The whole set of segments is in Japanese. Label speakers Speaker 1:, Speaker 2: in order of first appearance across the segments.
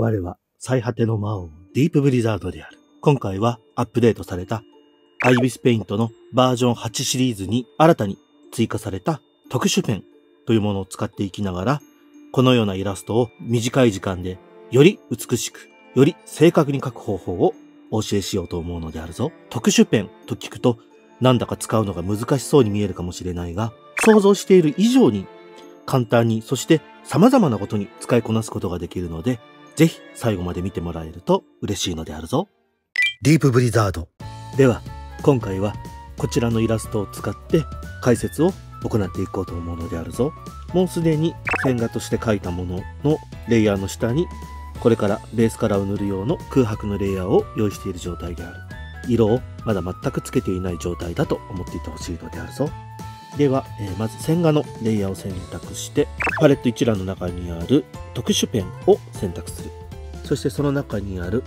Speaker 1: 我は最果ての魔王、ディープブリザードである。今回はアップデートされたアイビスペイントのバージョン8シリーズに新たに追加された特殊ペンというものを使っていきながら、このようなイラストを短い時間でより美しく、より正確に描く方法をお教えしようと思うのであるぞ。特殊ペンと聞くとなんだか使うのが難しそうに見えるかもしれないが、想像している以上に簡単に、そして様々なことに使いこなすことができるので、ぜひ最後まで見てもらえると嬉しいのであるぞ。
Speaker 2: ディープブリザード。
Speaker 1: では、今回はこちらのイラストを使って解説を行っていこうと思うのであるぞ。もうすでに線画として描いたもののレイヤーの下にこれからベースカラーを塗る用の空白のレイヤーを用意している状態である。色をまだ全くつけていない状態だと思っていてほしいのであるぞ。では、えー、まず線画のレイヤーを選択して、パレット一覧の中にある特殊ペンを選択する。そしてその中にある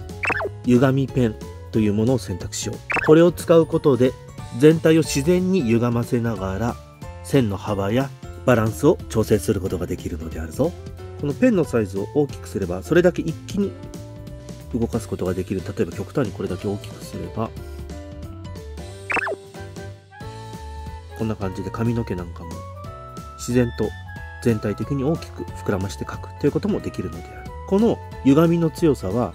Speaker 1: 歪みペンというものを選択しよう。これを使うことで全体を自然に歪ませながら線の幅やバランスを調整することができるのであるぞ。このペンのサイズを大きくすればそれだけ一気に動かすことができる。例えば極端にこれだけ大きくすればこんな感じで髪の毛なんかも自然と全体的に大きく膨らまして描くということもできるのである。この歪みの強さは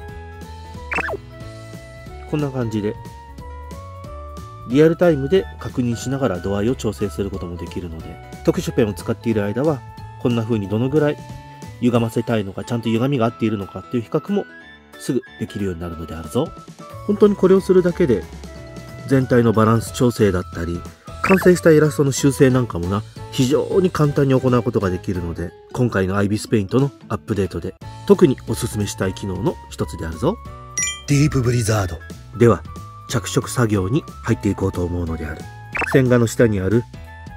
Speaker 1: こんな感じでリアルタイムで確認しながら度合いを調整することもできるので特殊ペンを使っている間はこんな風にどのぐらい歪ませたいのかちゃんと歪みが合っているのかっていう比較もすぐできるようになるのであるぞ本当にこれをするだけで全体のバランス調整だったり完成したイラストの修正なんかもな。非常に簡単に行うことができるので今回のアイビスペイントのアップデートで特にお勧めしたい機能の一つであるぞ。
Speaker 2: ディープブリザード
Speaker 1: では着色作業に入っていこうと思うのである。線画の下にある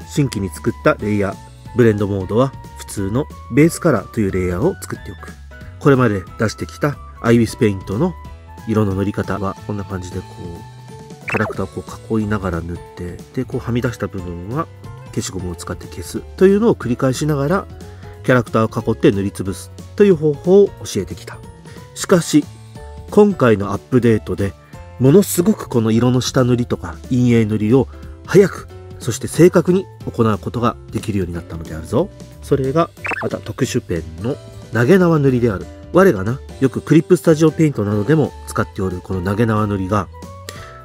Speaker 1: 新規に作ったレイヤー。ブレンドモードは普通のベースカラーというレイヤーを作っておく。これまで出してきたアイビスペイントの色の塗り方はこんな感じでこうキャラクターをこう囲いながら塗ってでこうはみ出した部分は消しゴムを使って消す。というのを繰り返しながらキャラクターを囲って塗りつぶすという方法を教えてきた。しかし今回のアップデートでものすごくこの色の下塗りとか陰影塗りを早くそして正確に行うことができるようになったのであるぞ。それがまた特殊ペンの投げ縄塗りである。我がなよくクリップスタジオペイントなどでも使っておるこの投げ縄塗りが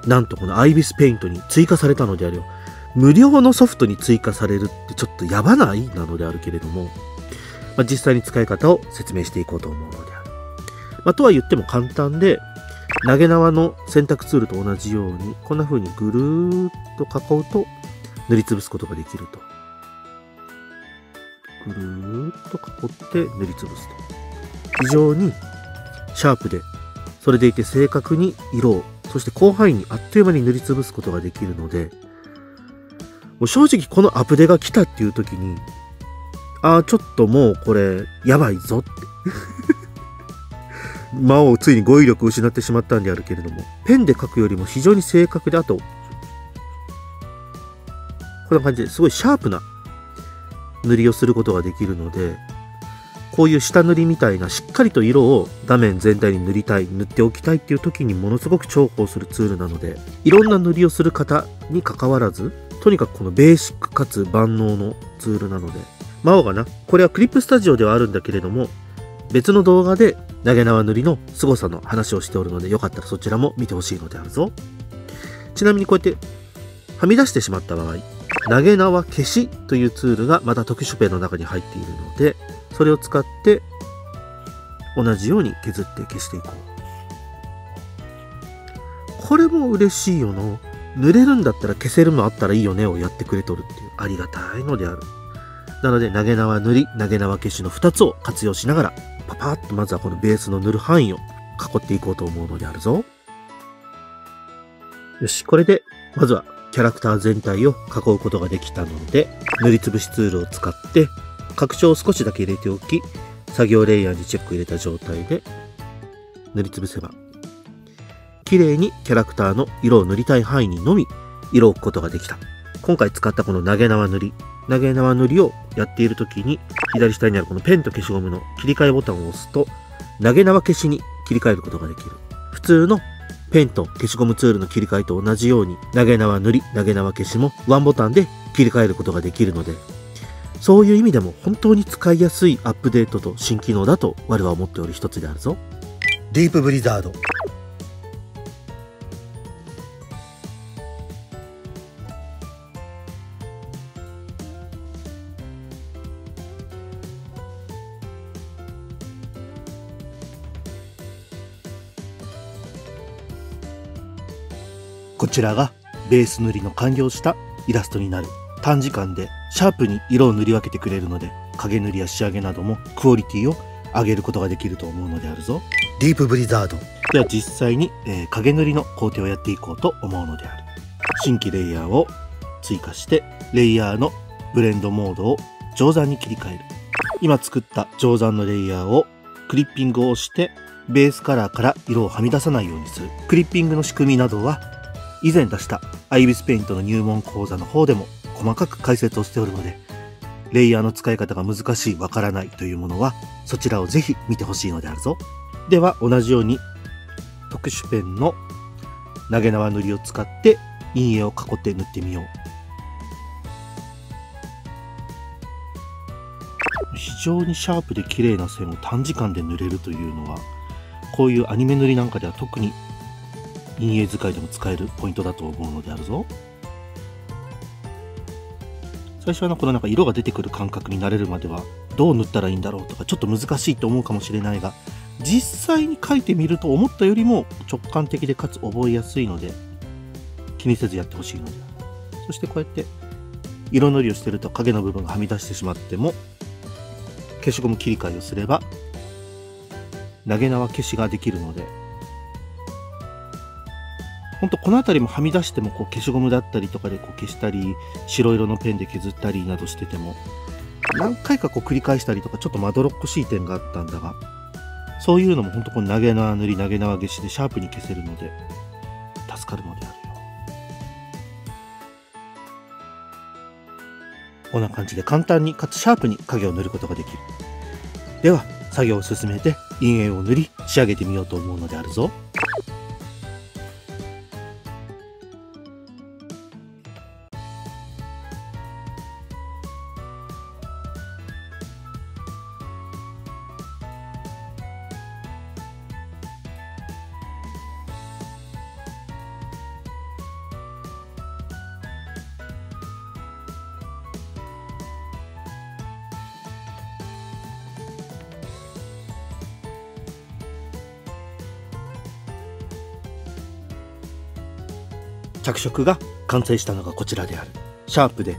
Speaker 1: なんとこのアイビスペイントに追加されたのであるよ。無料のソフトに追加されるってちょっとやばない？なのであるけれども、まあ、実際に使い方を説明していこうと思うのである、まあ、とは言っても簡単で投げ縄の選択ツールと同じようにこんな風にぐるーっと囲うと塗りつぶすことができると。ぐるーっと囲って塗りつぶすと。非常にシャープで、それでいて正確に色を、そして広範囲にあっという間に塗りつぶすことができるので、もう正直このアプデが来たっていう時に、ああ、ちょっともうこれ、やばいぞって。魔王ついに語彙力を失ってしまったんであるけれども、ペンで書くよりも非常に正確で、あと、こんな感じですごいシャープな塗りをすることができるので、こういう下塗りみたいなしっかりと色を画面全体に塗りたい塗っておきたいっていう時にものすごく重宝するツールなのでいろんな塗りをする方にかかわらずとにかくこのベーシックかつ万能のツールなので魔王がなこれはクリップスタジオではあるんだけれども別の動画で投げ縄塗りの凄さの話をしておるのでよかったらそちらも見てほしいのであるぞ。ちなみにこうやってはみ出してしまった場合投げ縄消しというツールがまた特殊ペンの中に入っているのでそれを使って同じように削って消していこう。これも嬉しいよな塗れるんだったら消せるのあったらいいよねをやってくれとるっていうありがたいのである。なので投げ縄塗り投げ縄消しの2つを活用しながらパパッとまずはこのベースの塗る範囲を囲っていこうと思うのであるぞ。よしこれでまずはキャラクター全体を囲うことができたので塗りつぶしツールを使って拡張を少しだけ入れておき、作業レイヤーにチェック入れた状態で塗りつぶせば、綺麗にキャラクターの色を塗りたい範囲にのみ色を置くことができた。今回使ったこの投げ縄塗り、投げ縄塗りをやっている時に、左下にあるこのペンと消しゴムの切り替えボタンを押すと、投げ縄消しに切り替えることができる。普通のペンと消しゴムツールの切り替えと同じように投げ縄塗り、投げ縄消しもワンボタンで切り替えることができるので、そういう意味でも本当に使いやすいアップデートと新機能だと我は思っておる一つであるぞ。
Speaker 2: ディープブリザード
Speaker 1: こちらがベース塗りの完了したイラストになる。短時間でシャープに色を塗り分けてくれるので影塗りや仕上げなどもクオリティを上げることができると思うのであるぞ。
Speaker 2: ディープブリザード
Speaker 1: では実際に、えー影塗りの工程をやっていこうと思うのである。新規レイヤーを追加してレイヤーのブレンドモードを定山に切り替える。今作った定山のレイヤーをクリッピングを押してベースカラーから色をはみ出さないようにする。クリッピングの仕組みなどは以前出したアイビスペイントの入門講座の方でも細かく解説をしておるのでレイヤーの使い方が難しい、わからないというものはそちらをぜひ見てほしいのであるぞ。では同じように特殊ペンの投げ縄塗りを使って陰影を囲って塗ってみよう。非常にシャープで綺麗な線を短時間で塗れるというのはこういうアニメ塗りなんかでは特に陰影使いでも使えるポイントだと思うのであるぞ。最初はなこのなんか色が出てくる感覚になれるまではどう塗ったらいいんだろうとかちょっと難しいと思うかもしれないが実際に描いてみると思ったよりも直感的でかつ覚えやすいので気にせずやってほしいので。そしてこうやって色塗りをしてると影の部分がはみ出してしまっても消しゴム切り替えをすれば投げ縄消しができるのでほんとこの辺りもはみ出してもこう消しゴムだったりとかでこう消したり白色のペンで削ったりなどしてても何回かこう繰り返したりとかちょっとまどろっこしい点があったんだがそういうのもほんとこの投げ縄塗り投げ縄消しでシャープに消せるので助かるのであるよ。こんな感じで簡単にかつシャープに影を塗ることができる。では作業を進めて陰影を塗り仕上げてみようと思うのであるぞ。着色が完成したのがこちらである。シャープで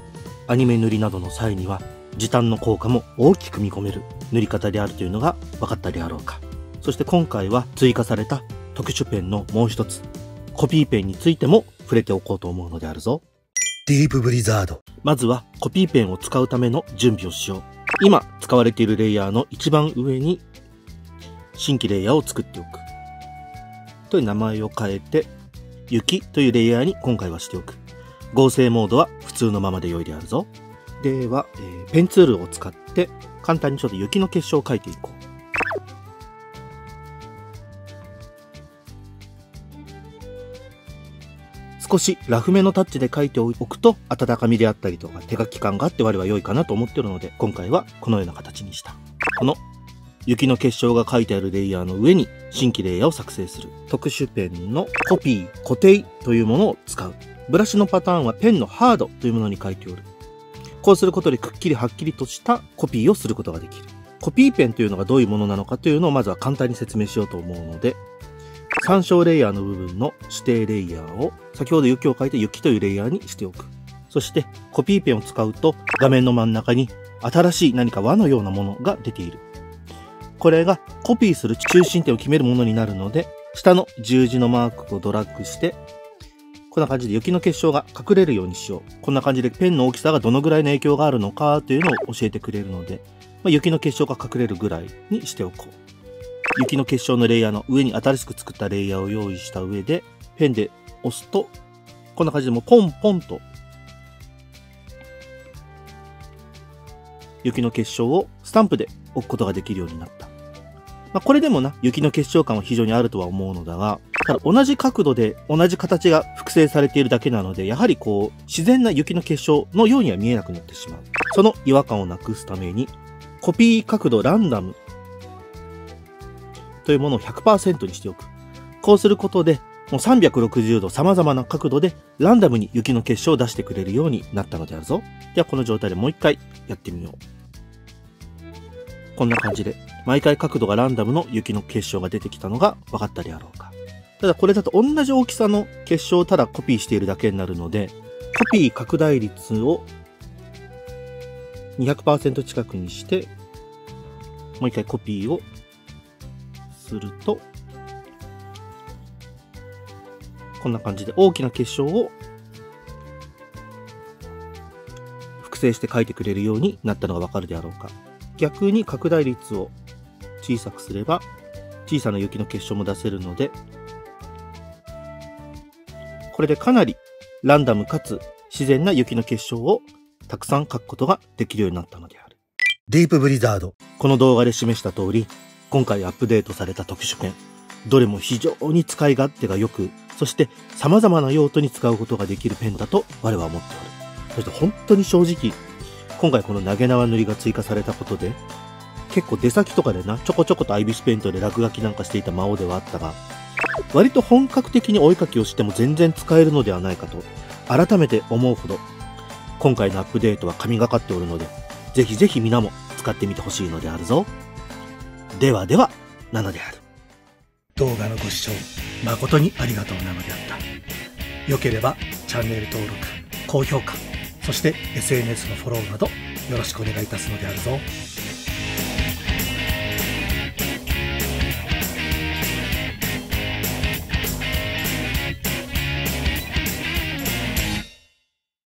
Speaker 1: アニメ塗りなどの際には時短の効果も大きく見込める塗り方であるというのが分かったであろうか。そして今回は追加された特殊ペンのもう一つ。コピーペンについても触れておこうと思うのであるぞ。
Speaker 2: ディープブリザード。
Speaker 1: まずはコピーペンを使うための準備をしよう。今使われているレイヤーの一番上に新規レイヤーを作っておく。という名前を変えて雪というレイヤーに今回はしておく。合成モードは普通のままで良いであるぞ。では、えーペンツールを使って簡単にちょっと雪の結晶を描いていこう。少しラフめのタッチで描いておくと温かみであったりとか手書き感があって我は良いかなと思っているので今回はこのような形にした。この雪の結晶が書いてあるレイヤーの上に新規レイヤーを作成する。特殊ペンのコピー、固定というものを使う。ブラシのパターンはペンのハードというものに書いておる。こうすることでくっきりはっきりとしたコピーをすることができる。コピーペンというのがどういうものなのかというのをまずは簡単に説明しようと思うので、参照レイヤーの部分の指定レイヤーを先ほど雪を書いて雪というレイヤーにしておく。そしてコピーペンを使うと画面の真ん中に新しい何か輪のようなものが出ている。これがコピーする中心点を決めるものになるので、下の十字のマークをドラッグして、こんな感じで雪の結晶が隠れるようにしよう。こんな感じでペンの大きさがどのぐらいの影響があるのかというのを教えてくれるので、まあ、雪の結晶が隠れるぐらいにしておこう。雪の結晶のレイヤーの上に新しく作ったレイヤーを用意した上で、ペンで押すと、こんな感じでもうポンポンと雪の結晶をスタンプで置くことができるようになった。まあ、これでもな、雪の結晶感は非常にあるとは思うのだが、ただ同じ角度で同じ形が複製されているだけなので、やはりこう、自然な雪の結晶のようには見えなくなってしまう。その違和感をなくすために、コピー角度ランダムというものを100%にしておく。こうすることで、もう360度様々な角度でランダムに雪の結晶を出してくれるようになったのであるぞ。ではこの状態でもう一回やってみよう。こんな感じで、毎回角度がランダムの雪の結晶が出てきたのが分かったであろうか。ただこれだと同じ大きさの結晶をただコピーしているだけになるので、コピー拡大率を200%近くにして、もう一回コピーをすると、こんな感じで大きな結晶を複製して書いてくれるようになったのがわかるであろうか。逆に拡大率を小さくすれば小さな雪の結晶も出せるので、これでかなりランダムかつ自然な雪の結晶をたくさん書くことができるようになったのである。
Speaker 2: ディープブリザード。
Speaker 1: この動画で示した通り、今回アップデートされた特殊ペン、どれも非常に使い勝手が良く、そして様々な用途に使うことができるペンだと我は思っておる。そして本当に正直、今回この投げ縄塗りが追加されたことで、結構出先とかでな、ちょこちょことアイビスペイントで落書きなんかしていた魔王ではあったが、割と本格的にお絵かきをしても全然使えるのではないかと、改めて思うほど、今回のアップデートは神がかっておるので、ぜひぜひ皆も使ってみてほしいのであるぞ。ではでは、なのである。
Speaker 2: 動画のご視聴誠にありがとうなのであった。良ければチャンネル登録、高評価、そして SNS のフォローなどよろしくお願いいたすのであるぞ。